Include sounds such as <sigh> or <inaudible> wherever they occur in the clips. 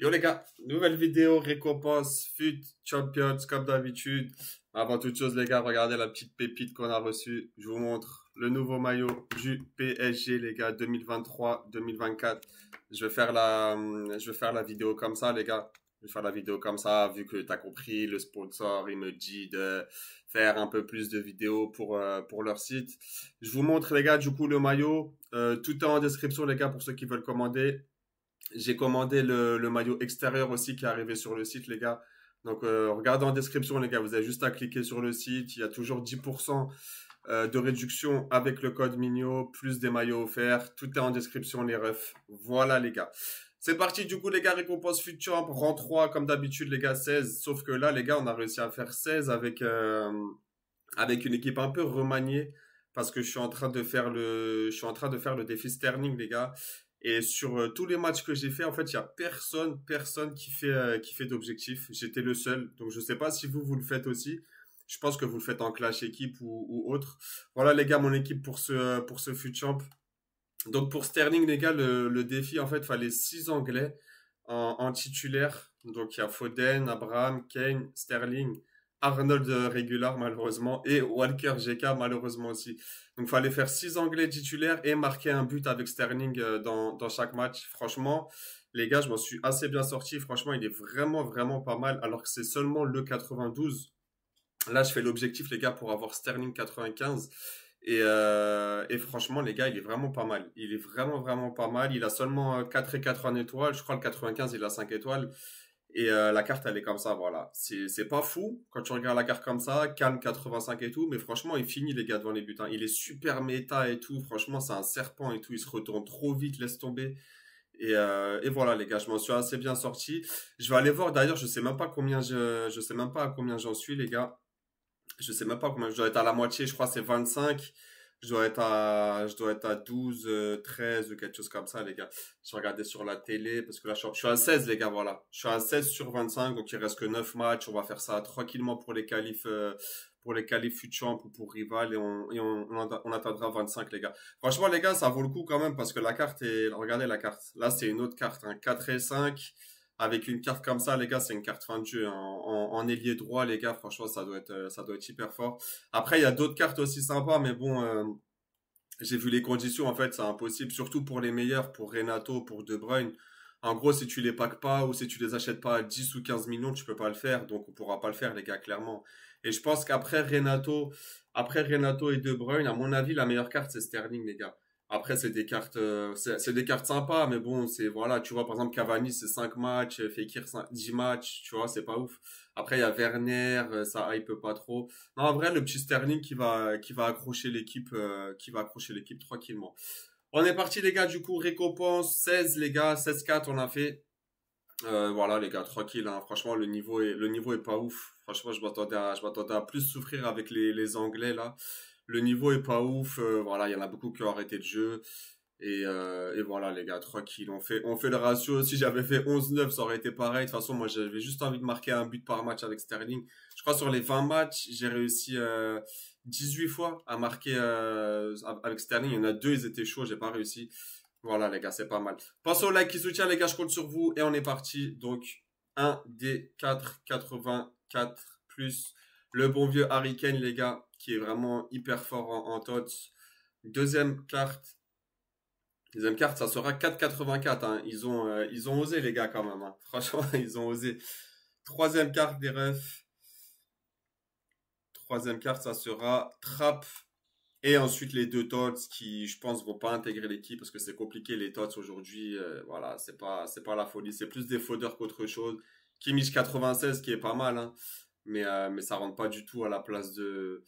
Yo les gars, nouvelle vidéo, récompense, FUT, Champions, comme d'habitude. Avant toute chose les gars, regardez la petite pépite qu'on a reçue. Je vous montre le nouveau maillot du PSG les gars, 2023-2024. Je vais faire la, je vais faire la vidéo comme ça les gars. Je vais faire la vidéo comme ça, vu que tu as compris, le sponsor, il me dit de faire un peu plus de vidéos pour, euh, pour leur site. Je vous montre, les gars, du coup, le maillot. Euh, tout est en description, les gars, pour ceux qui veulent commander. J'ai commandé le, maillot extérieur aussi qui est arrivé sur le site, les gars. Donc, euh, regardez en description, les gars. Vous avez juste à cliquer sur le site. Il y a toujours 10% euh, de réduction avec le code Migno, plus des maillots offerts. Tout est en description, les refs. Voilà, les gars. C'est parti, du coup, les gars, récompense Future rang 3, comme d'habitude, les gars, 16. Sauf que là, les gars, on a réussi à faire 16 avec, euh, avec une équipe un peu remaniée. Parce que je suis en train de faire le, je suis en train de faire le défi Sterling, les gars. Et sur euh, tous les matchs que j'ai fait, en fait, il y a personne, personne qui fait, euh, fait d'objectif. J'étais le seul. Donc, je sais pas si vous, vous le faites aussi. Je pense que vous le faites en clash équipe ou, autre. Voilà, les gars, mon équipe pour ce, pour ce Champ. Donc, pour Sterling, les gars, le, le défi, en fait, fallait six Anglais en titulaire. Donc, il y a Foden, Abraham, Kane, Sterling, Arnold régular malheureusement et Walker GK malheureusement aussi. Donc il fallait faire six Anglais titulaires et marquer un but avec Sterling euh, dans, dans chaque match. Franchement, les gars, je m'en suis assez bien sorti. Franchement, il est vraiment vraiment pas mal alors que c'est seulement le 92. Là, je fais l'objectif les gars pour avoir Sterling 95. Et, euh, et franchement, les gars, il est vraiment pas mal. Il est vraiment, vraiment pas mal. Il a seulement 4 et 4 en étoiles. Je crois le 95, il a 5 étoiles. Et euh, la carte, elle est comme ça, voilà. C'est pas fou quand tu regardes la carte comme ça, calme 85 et tout, mais franchement, il finit les gars devant les buts. Hein. Il est super méta et tout. Franchement, c'est un serpent et tout. Il se retourne trop vite, laisse tomber. Et, euh, et voilà les gars, je m'en suis assez bien sorti. Je vais aller voir. D'ailleurs, je sais même pas combien je, je sais même pas à combien j'en suis les gars. Je sais même pas combien. Je dois être à la moitié. Je crois c'est 25 je dois être à, je dois être à 12, 13 ou quelque chose comme ça, les gars. Je regardais sur la télé, parce que là, je suis, à 16, les gars, voilà. Je suis à 16 sur 25, donc il reste que 9 matchs. On va faire ça tranquillement pour les qualifs, euh, pour les qualifs Futchamp ou pour Rival, et on, et on, on, atteindra 25, les gars. Franchement, les gars, ça vaut le coup quand même, parce que la carte est, regardez la carte. Là, c'est une autre carte, un hein, 4 et 5 avec une carte comme ça, les gars, c'est une carte fin de jeu. En, en, ailier droit, les gars, franchement, ça doit être, euh, ça doit être hyper fort. Après, il y a d'autres cartes aussi sympas, mais bon, euh, j'ai vu les conditions, en fait, c'est impossible, surtout pour les meilleurs, pour Renato, pour De Bruyne. En gros, si tu les packs pas ou si tu les achètes pas à 10 ou 15 millions, tu peux pas le faire. Donc, on pourra pas le faire, les gars, clairement. Et je pense qu'après Renato, après Renato et De Bruyne, à mon avis, la meilleure carte, c'est Sterling, les gars. Après, c'est des cartes, euh, c'est des cartes sympas, mais bon, c'est voilà, tu vois, par exemple, Cavani, c'est 5 matchs, Fekir, 10 matchs, tu vois, c'est pas ouf. Après, il y a Werner, euh, ça hype pas trop. Non, en vrai, le petit Sterling qui va, qui va accrocher l'équipe, euh, qui va accrocher l'équipe tranquillement. On est parti, les gars, du coup, récompense 16, les gars, 16-4, on a fait. voilà, les gars, tranquille, hein. franchement, le niveau est, le niveau est pas ouf. Franchement, je m'attendais à, je m'attendais à plus souffrir avec les, les Anglais, là le niveau est pas ouf. Euh, voilà, il y en a beaucoup qui ont arrêté le jeu. Et, euh, et voilà, les gars, tranquille. On fait, on fait le ratio. Si j'avais fait 11-9, ça aurait été pareil. De toute façon, moi, j'avais juste envie de marquer un but par match avec Sterling. Je crois sur les 20 matchs, j'ai réussi euh, 18 fois à marquer euh, avec Sterling. Il y en a deux, ils étaient chauds, j'ai pas réussi. Voilà, les gars, c'est pas mal. Pensez au like qui soutient, les gars, je compte sur vous. Et on est parti. Donc, 1 d 4 84 plus le bon vieux Harry Kane, les gars qui est vraiment hyper fort en, en tots. Deuxième carte. Deuxième carte, ça sera 4,84. Hein. Ils, ont, euh, ils ont osé, les gars, quand même. Hein. <laughs> Franchement, ils ont osé. Troisième carte des refs. Troisième carte, ça sera Trap. Et ensuite, les deux tots qui, je pense, vont pas intégrer l'équipe parce que c'est compliqué, les tots aujourd'hui. Euh, voilà, c'est pas, c'est pas la folie. C'est plus des faudeurs qu'autre chose. Kimmich 96, qui est pas mal. Hein. Mais, euh, mais ça rentre pas du tout à la place de,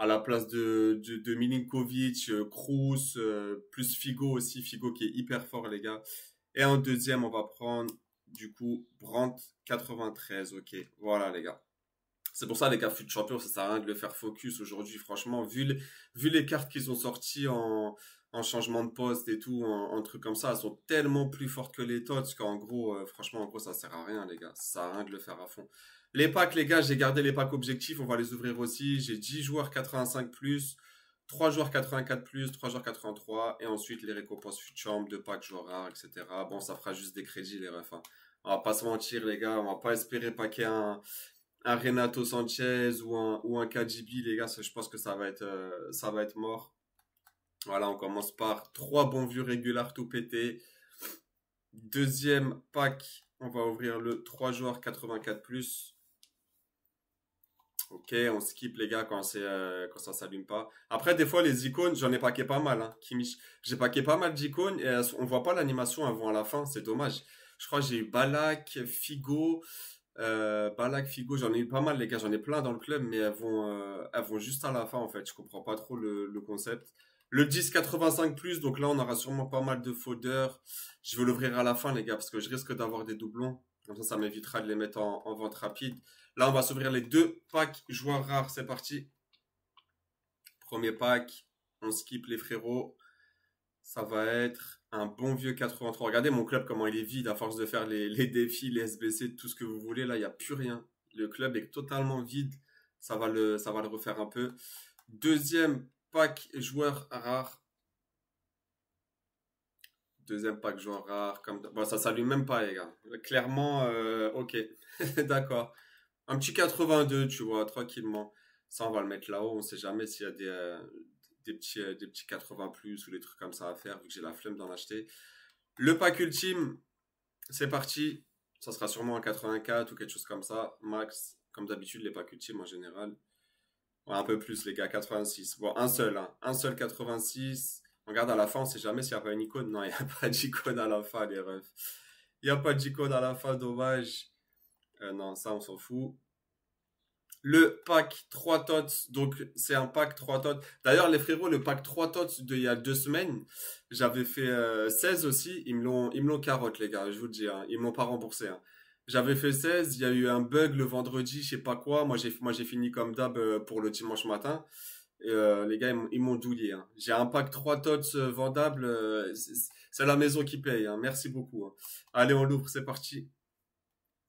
à la place de, de, Milinkovic, euh, Kroos, euh, plus Figo aussi, Figo qui est hyper fort les gars. Et en deuxième, on va prendre du coup Brandt 93, ok. Voilà les gars. C'est pour ça les gars, fut champion, ça sert à rien de le faire focus aujourd'hui, franchement, vu les, vu les cartes qu'ils ont sorties en, en changement de poste et tout, en, en truc comme ça, elles sont tellement plus fortes que les tots qu'en gros, euh, franchement, en gros, ça sert à rien les gars, ça sert à rien de le faire à fond. Les packs, les gars, j'ai gardé les packs objectifs. On va les ouvrir aussi. J'ai 10 joueurs 85 plus, 3 joueurs 84 plus, 3 joueurs 83. Et ensuite, les récompenses Futchamp, 2 packs joueurs rares, etc. Bon, ça fera juste des crédits, les refs. Hein. On va pas se mentir, les gars. On va pas espérer paquer un, un Renato Sanchez ou un, ou un KGB, les gars. Je pense que ça va être, euh, ça va être mort. Voilà, on commence par trois bons vieux régulars tout pété. Deuxième pack, on va ouvrir le 3 joueurs 84+. Ok, on skip les gars quand euh, quand ça s'allume pas. Après des fois les icônes, j'en ai paqué pas mal hein. J'ai paqué pas mal d'icônes et on voit pas l'animation avant à la fin, c'est dommage. Je crois que j'ai eu Balak, Figo, euh, Balak, Figo, j'en ai eu pas mal les gars, j'en ai plein dans le club mais elles vont euh, elles vont juste à la fin en fait, je comprends pas trop le concept. Le 1085 plus, donc là on aura sûrement pas mal de folders. Je vais l'ouvrir à la fin les gars parce que je risque d'avoir des doublons. Comme ça, ça m'évitera de les mettre en, en vente rapide. Là, on va s'ouvrir les deux packs joueurs rares. C'est parti. Premier pack. On skip les frérots. Ça va être un bon vieux 83. Regardez mon club, comment il est vide à force de faire les, défis, les SBC, tout ce que vous voulez. Là, il n'y a plus rien. Le club est totalement vide. Ça va le, ça va le refaire un peu. Deuxième pack joueur rare. Deuxième pack joueur rare. Comme... Bon, ça s'allume même pas, les gars. Clairement, euh, ok. <laughs> D'accord. Un petit 82, tu vois, tranquillement. Ça, on va le mettre là-haut. On ne sait jamais s'il y a des, euh, des, petits, euh, des petits 80 plus ou des trucs comme ça à faire, vu que j'ai la flemme d'en acheter. Le pack ultime, c'est parti. Ça sera sûrement un 84 ou quelque chose comme ça. Max, comme d'habitude, les packs ultimes en général. Un peu plus, les gars, 86. Bon, un seul, hein. un seul 86. On regarde à la fin, on sait jamais s'il n'y a pas une icône. Non, il n'y a <laughs> pas d'icône à la fin, les refs. Il n'y a pas d'icône à la fin, dommage. Euh, non, ça, on s'en fout. Le pack 3 tots, donc c'est un pack 3 tots. D'ailleurs, les frérots, le pack 3 tots d'il y a deux semaines, j'avais fait 16 euh, aussi. Ils me l'ont, carotte, les gars, je vous le dis. Hein. Ils m'ont pas remboursé. Hein. J'avais fait 16, il y a eu un bug le vendredi, je sais pas quoi. Moi, j'ai, moi, j'ai fini comme d'hab euh, pour le dimanche matin. Et, les gars, ils m'ont douillé. Hein. J'ai un pack 3 tots vendable. c'est la maison qui paye. Merci beaucoup. Allez, on l'ouvre, c'est parti.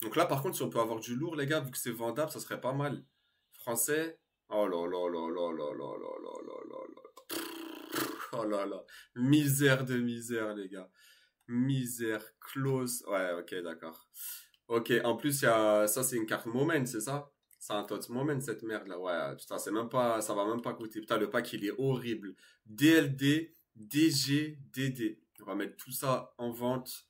Donc là, par contre, si on peut avoir du lourd, les gars, vu que c'est vendable, ça serait pas mal. Français. Oh là là là là là là là là là là là. Oh là là. Misère de misère, les gars. Misère. Close. Ouais, ok, d'accord. Ok, en plus, ça, c'est une carte moment, c'est ça? C'est un tot moment, cette merde-là. Ouais, putain, c'est même pas... ça va même pas coûter. Putain, le pack, il est horrible. DLD, DG, DD. On va mettre tout ça en vente.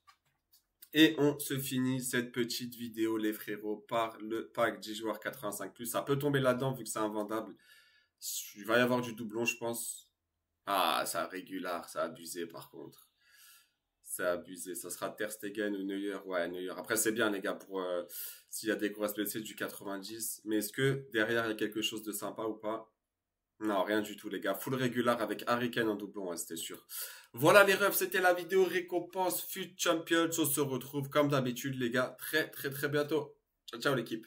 Et on se finit cette petite vidéo, les frérots, par le pack 10 joueurs 85+. Ça peut tomber là-dedans vu que c'est invendable. Il va y avoir du doublon, je pense. Ah, ça régular, ça abusé par contre. Abusé. Ça sera Ter Stegen ou Neuer. Ouais, Neuer. Après, c'est bien, les gars, pour euh, s'il y a des grosses blessés du 90. Mais est-ce que derrière, il y a quelque chose de sympa ou pas? Non, rien du tout, les gars. Full régular avec Harry Kane en doublon, c'était sûr. Voilà les refs, c'était la vidéo récompense FUT Champions. On se retrouve comme d'habitude, les gars, très très très bientôt. Ciao l'équipe.